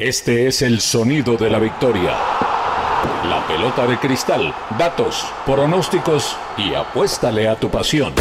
Este es el sonido de la victoria. La pelota de cristal, datos, pronósticos y apuéstale a tu pasión.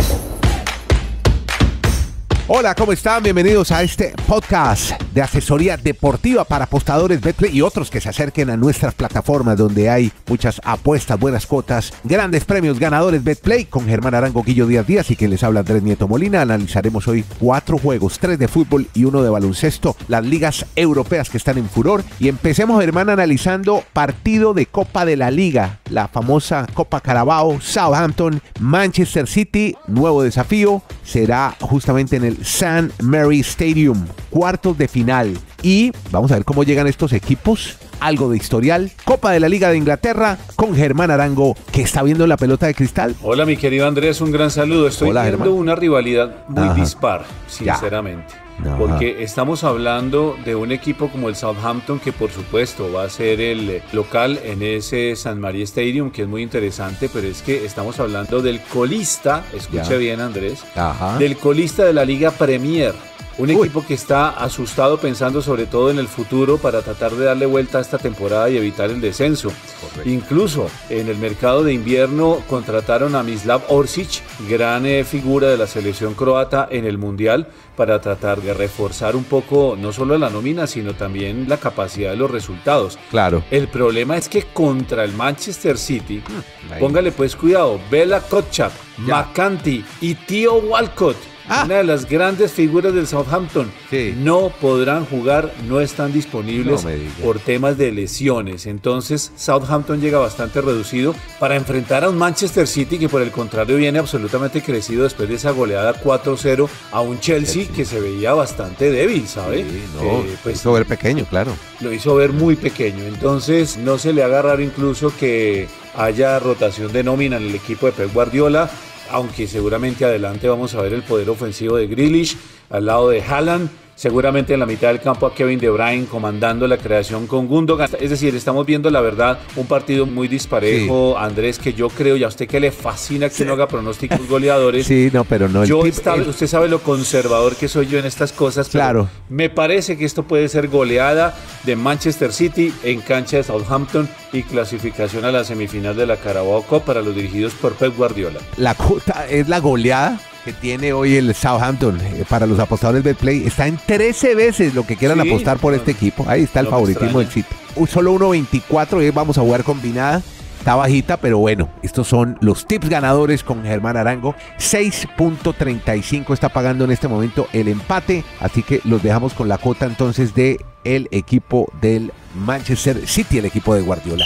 Hola, ¿cómo están? Bienvenidos a este podcast de asesoría deportiva para apostadores Betplay y otros que se acerquen a nuestras plataformas donde hay muchas apuestas, buenas cuotas, grandes premios ganadores Betplay con Germán Arango, Guillo Díaz Díaz y quien les habla Andrés Nieto Molina. Analizaremos hoy cuatro juegos, tres de fútbol y uno de baloncesto, las ligas europeas que están en furor. Y empecemos, Germán, analizando partido de Copa de la Liga, la famosa Copa Carabao, Southampton, Manchester City, nuevo desafío, será justamente en el San Mary Stadium, cuartos de final. Y vamos a ver cómo llegan estos equipos. Algo de historial. Copa de la Liga de Inglaterra con Germán Arango, que está viendo la pelota de cristal. Hola, mi querido Andrés, un gran saludo. Estoy Hola, viendo Germán. una rivalidad muy Ajá. dispar, sinceramente. Ajá. Porque estamos hablando de un equipo como el Southampton, que por supuesto va a ser el eh, local en ese San María Stadium, que es muy interesante, pero es que estamos hablando del colista, escuche Ya. bien Andrés, Ajá. del colista de la Liga Premier. Un Uy. equipo que está asustado pensando sobre todo en el futuro para tratar de darle vuelta a esta temporada y evitar el descenso. Incluso en el mercado de invierno contrataron a Mislav Orsic, gran eh, figura de la selección croata en el Mundial, para tratar de reforzar un poco no solo la nómina, sino también la capacidad de los resultados. Claro. El problema es que contra el Manchester City, ahí. póngale pues cuidado, Bela Kotchap, Ya. McCanty y Tío Walcott, Ah. una de las grandes figuras del Southampton, Sí. no podrán jugar, no están disponibles No por temas de lesiones. Entonces Southampton llega bastante reducido para enfrentar a un Manchester City que por el contrario viene absolutamente crecido después de esa goleada 4-0 a un Chelsea, que se veía bastante débil, ¿sabe? Sí, no, Eh, pues hizo ver pequeño, claro. lo hizo ver muy pequeño. Entonces no se le haga raro incluso que haya rotación de nómina en el equipo de Pep Guardiola, aunque seguramente adelante vamos a ver el poder ofensivo de Grealish al lado de Haaland. Seguramente en la mitad del campo a Kevin De Bruyne comandando la creación con Gundogan. Es decir, estamos viendo la verdad un partido muy disparejo, Andrés, que yo creo, y a usted que le fascina que uno haga pronósticos goleadores. Sí, no, pero no el usted sabe lo conservador que soy yo en estas cosas. pero Claro. Me parece que esto puede ser goleada de Manchester City en cancha de Southampton y clasificación a la semifinal de la Carabao Cup para los dirigidos por Pep Guardiola. la cuota es la goleada que tiene hoy el Southampton eh, para los apostadores Betplay. Está en 13 veces lo que quieran Sí, apostar por no, este equipo. Ahí está el no favoritismo del. City. Solo 1.24 y vamos a jugar combinada. Está bajita, pero bueno, estos son los tips ganadores con Germán Arango. 6.35 está pagando en este momento el empate. Así que los dejamos con la cuota entonces de el equipo del Manchester City, el equipo de Guardiola.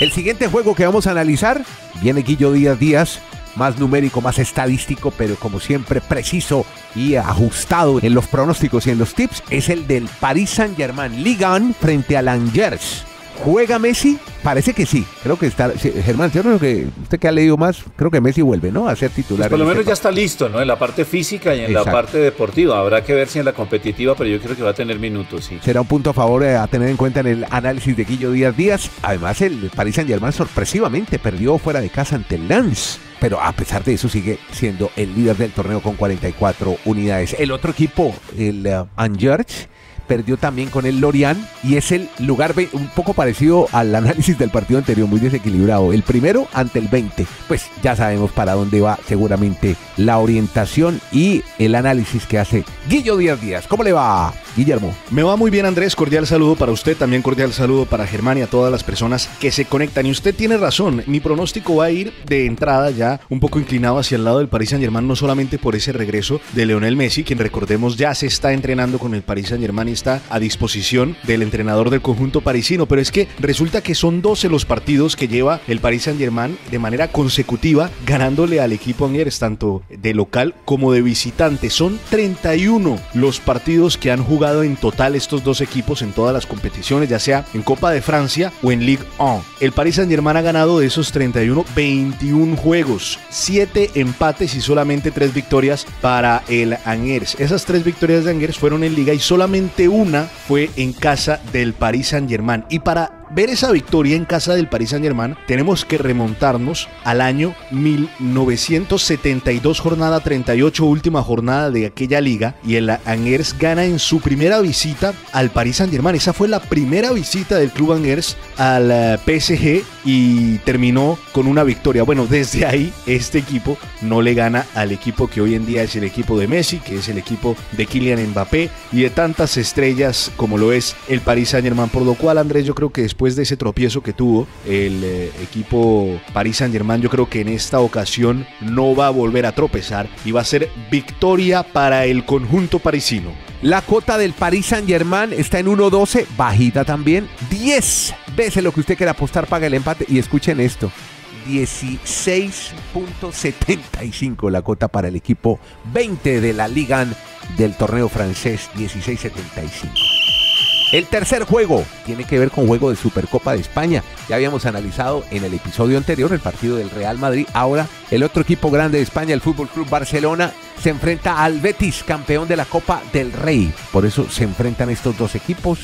El siguiente juego que vamos a analizar viene Guillo Díaz Díaz, más numérico, más estadístico, pero como siempre preciso y ajustado en los pronósticos y en los tips, es el del Paris Saint-Germain Ligue 1 frente al Angers. ¿Juega Messi? Parece que sí. Creo que está. sí, Germán, yo creo que usted que ha leído más, creo que Messi vuelve, ¿no? A ser titular. Pues por lo en menos este ya está listo, ¿no? En la parte física y en la parte deportiva. Habrá que ver si en la competitiva, pero yo creo que va a tener minutos, sí. Será un punto a favor eh, a tener en cuenta en el análisis de Guillo Díaz Díaz. Además, el Paris Saint Germain sorpresivamente perdió fuera de casa ante el Lens. Pero a pesar de eso sigue siendo el líder del torneo con 44 unidades. El otro equipo, el eh, Angers, perdió también con el Lorient y es el lugar un poco parecido al análisis del partido anterior, muy desequilibrado. El primero ante el 20. Pues ya sabemos para dónde va seguramente la orientación y el análisis que hace Guillo Díaz Díaz. ¿Cómo le va, Guillermo? Me va muy bien Andrés, cordial saludo para usted, también cordial saludo para Germán y a todas las personas que se conectan. Y usted tiene razón, mi pronóstico va a ir de entrada ya un poco inclinado hacia el lado del Paris Saint Germain, no solamente por ese regreso de Leonel Messi, quien recordemos ya se está entrenando con el Paris Saint Germain y está a disposición del entrenador del conjunto parisino, pero es que resulta que son 12 los partidos que lleva el Paris Saint Germain de manera consecutiva ganándole al equipo Angers, tanto de local como de visitante. Son 31 los partidos que han jugado en total estos dos equipos en todas las competiciones, ya sea en Copa de Francia o en Ligue 1. El Paris Saint Germain ha ganado de esos 31 21 juegos, 7 empates y solamente 3 victorias para el Angers. Esas 3 victorias de Angers fueron en liga y solamente una fue en casa del Paris Saint Germain. Y para ver esa victoria en casa del Paris Saint-Germain, tenemos que remontarnos al año 1972, jornada 38, última jornada de aquella liga, y el Angers gana en su primera visita al Paris Saint-Germain. Esa fue la primera visita del club Angers al eh, PSG y terminó con una victoria. Bueno, desde ahí este equipo no le gana al equipo que hoy en día es el equipo de Messi, que es el equipo de Kylian Mbappé y de tantas estrellas como lo es el Paris Saint-Germain. Por lo cual, Andrés, yo creo que después de ese tropiezo que tuvo el eh, equipo Paris Saint-Germain, yo creo que en esta ocasión no va a volver a tropezar y va a ser victoria para el conjunto parisino. La cota del Paris Saint-Germain está en 1.12, bajita también. 10 veces lo que usted quiera apostar paga el empate. Y escuchen esto. 16.75 la cota para el equipo 20 de la Liga del torneo francés 16.75. El tercer juego tiene que ver con juego de Supercopa de España. Ya habíamos analizado en el episodio anterior el partido del Real Madrid. Ahora el otro equipo grande de España, el Fútbol Club Barcelona, se enfrenta al Betis, campeón de la Copa del Rey. Por eso se enfrentan estos dos equipos.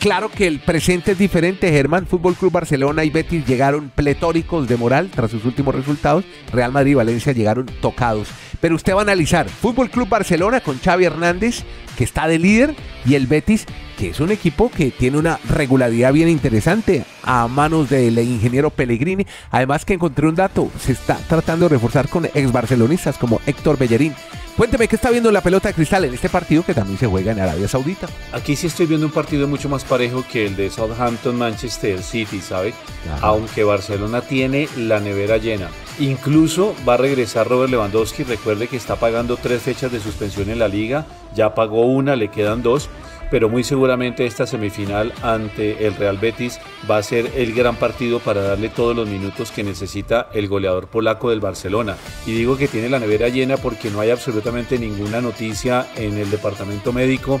Claro que el presente es diferente, Germán. Fútbol Club Barcelona y Betis llegaron pletóricos de moral tras sus últimos resultados. Real Madrid y Valencia llegaron tocados. Pero usted va a analizar Fútbol Club Barcelona con Xavi Hernández, que está de líder, y el Betis, que es un equipo que tiene una regularidad bien interesante a manos del ingeniero Pellegrini. Además que encontré un dato, se está tratando de reforzar con ex barcelonistas como Héctor Bellerín. Cuénteme qué está viendo la pelota de cristal en este partido que también se juega en Arabia Saudita. Aquí sí estoy viendo un partido mucho más parejo que el de Southampton Manchester City, ¿sabe? Aunque Barcelona tiene la nevera llena. Incluso va a regresar Robert Lewandowski. Recuerde que está pagando tres fechas de suspensión en la liga. Ya pagó una, le quedan dos pero muy seguramente esta semifinal ante el Real Betis va a ser el gran partido para darle todos los minutos que necesita el goleador polaco del Barcelona. Y digo que tiene la nevera llena porque no hay absolutamente ninguna noticia en el departamento médico.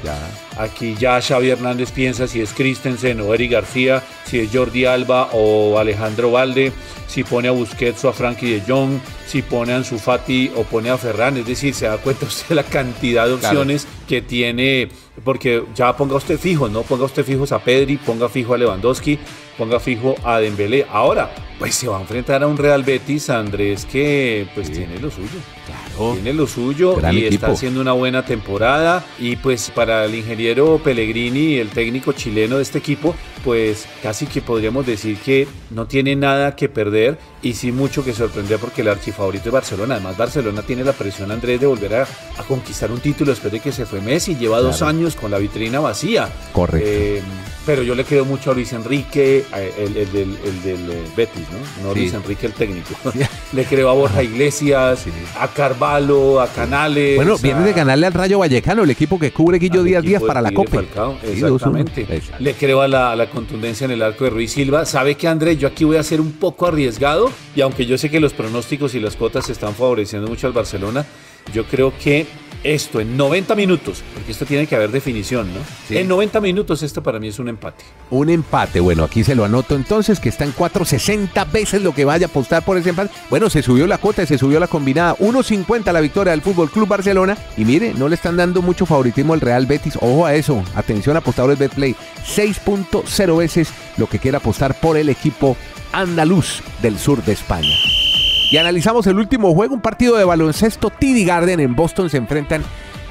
Aquí ya Xavi Hernández piensa si es Christensen o Eric García, si es Jordi Alba o Alejandro Valde, si pone a Busquets o a Frankie de Jong, si pone a Ansu Fati o pone a Ferran. Es decir, se da cuenta usted la cantidad de opciones que tiene porque ya ponga usted fijo, ¿no? Ponga usted fijos a Pedri, ponga fijo a Lewandowski, ponga fijo a Dembélé. Ahora, pues se va a enfrentar a un Real Betis, Andrés, que pues tiene lo suyo. Claro. Tiene lo suyo y está haciendo una buena temporada. Y pues para el ingeniero Pellegrini, el técnico chileno de este equipo, pues casi que podríamos decir que no tiene nada que perder y sí mucho que sorprender porque el archifavorito es Barcelona. Además, Barcelona tiene la presión, Andrés, de volver a, conquistar un título después de que se fue Messi. Lleva dos años con la vitrina vacía. Correcto. Eh, pero yo le creo mucho a Luis Enrique, el, del, el eh, Betis, ¿no? No Luis Enrique el técnico. le creo a Borja Iglesias, a Carvalho, a Canales. Bueno, viene de ganarle al Rayo Vallecano, el equipo que cubre Guillo Díaz Díaz para la Copa. Exactamente. le creo a la, a la, contundencia en el arco de Ruiz Silva. Sabe que Andrés, yo aquí voy a ser un poco arriesgado y aunque yo sé que los pronósticos y las cuotas están favoreciendo mucho al Barcelona, yo creo que esto en 90 minutos, porque esto tiene que haber definición, ¿no? En 90 minutos esto para mí es un empate. Un empate, bueno, aquí se lo anoto entonces, que está en 4.60 veces lo que vaya a apostar por ese empate. Bueno, se subió la cuota y se subió la combinada. 1.50 la victoria del Fútbol Club Barcelona. Y mire, no le están dando mucho favoritismo al Real Betis. Ojo a eso, atención apostadores Betplay. 6.0 veces lo que quiera apostar por el equipo andaluz del sur de España. Y analizamos el último juego, un partido de baloncesto. TD Garden en Boston se enfrentan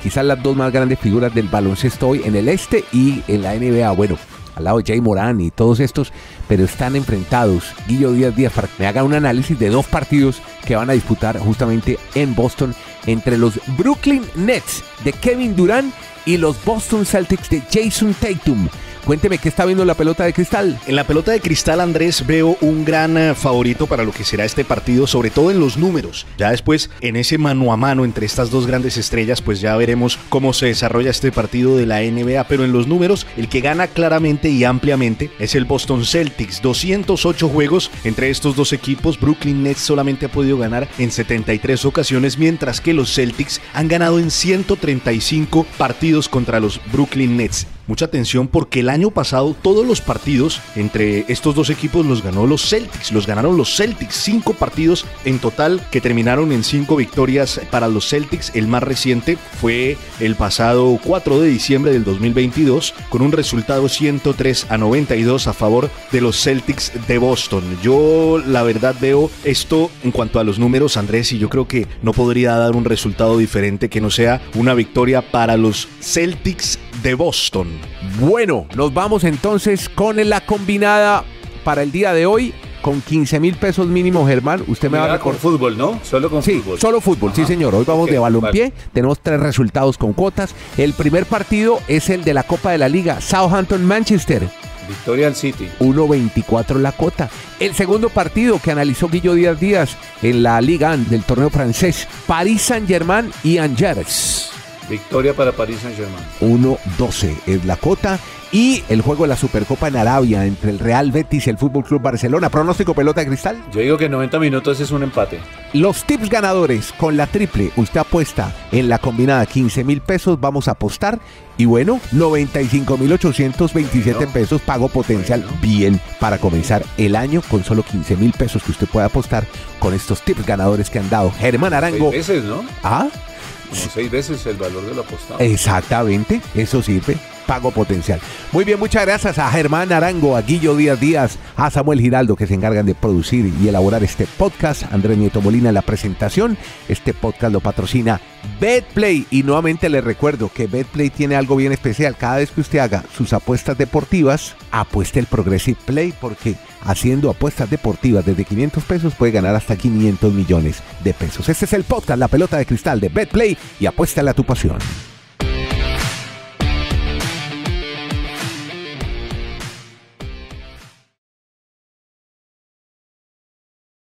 quizás las dos más grandes figuras del baloncesto hoy en el este y en la NBA. Bueno, al lado de Jay Moran y todos estos, pero están enfrentados. Guillo Díaz Díaz, para que me haga un análisis de dos partidos que van a disputar justamente en Boston entre los Brooklyn Nets de Kevin Durant y los Boston Celtics de Jason Tatum. Cuénteme qué está viendo en la pelota de cristal. En la pelota de cristal, Andrés, veo un gran eh, favorito para lo que será este partido, sobre todo en los números. Ya después, en ese mano a mano entre estas dos grandes estrellas, pues ya veremos cómo se desarrolla este partido de la NBA. Pero en los números, el que gana claramente y ampliamente es el Boston Celtics. 208 juegos entre estos dos equipos. Brooklyn Nets solamente ha podido ganar en 73 ocasiones, mientras que los Celtics han ganado en 135 partidos contra los Brooklyn Nets. Mucha atención porque el año pasado todos los partidos entre estos dos equipos los ganó los Celtics, los ganaron los Celtics, cinco partidos en total que terminaron en cinco victorias para los Celtics. El más reciente fue el pasado 4 de diciembre del 2022 con un resultado 103 a 92 a favor de los Celtics de Boston. Yo la verdad veo esto en cuanto a los números, Andrés, y yo creo que no podría dar un resultado diferente que no sea una victoria para los Celtics de Boston. Bueno, nos vamos entonces con la combinada para el día de hoy. Con 15 mil pesos mínimo, Germán, usted me va a Mira, con recordar. fútbol, ¿no? Solo con Sí, fútbol. solo fútbol, sí señor. Hoy vamos de balompié. vale. Tenemos tres resultados con cuotas. El primer partido es el de la Copa de la Liga, Southampton-Manchester. Victoria al City. 1.24 la cota. El segundo partido que analizó Guillo Díaz Díaz en la Liga 1 del torneo francés, Paris Saint-Germain y Angers. Victoria para París Saint-Germain. 1.12 es la cota. Y el juego de la Supercopa en Arabia entre el Real Betis y el Fútbol Club Barcelona. Pronóstico pelota cristal. Yo digo que en 90 minutos es un empate. Los tips ganadores con la triple. Usted apuesta en la combinada 15 mil pesos. Vamos a apostar. Y bueno, 95 mil 827 Bueno. pesos pago potencial. Bien para comenzar el año con solo 15 mil pesos que usted puede apostar con estos tips ganadores que han dado Germán Arango. Seis veces, ¿no? Ah, Como seis veces el valor de la apostado. exactamente. Eso sirve. Pago potencial. Muy bien, muchas gracias a Germán Arango, a Guillo Díaz Díaz, a Samuel Giraldo que se encargan de producir y elaborar este podcast. Andrés Nieto Molina la presentación. Este podcast lo patrocina BetPlay. Y nuevamente les recuerdo que BetPlay tiene algo bien especial. Cada vez que usted haga sus apuestas deportivas, apueste el Progressive Play porque haciendo apuestas deportivas desde 500 pesos puede ganar hasta 500 millones de pesos. Este es el podcast La Pelota de Cristal de BetPlay y apuéstale a tu pasión.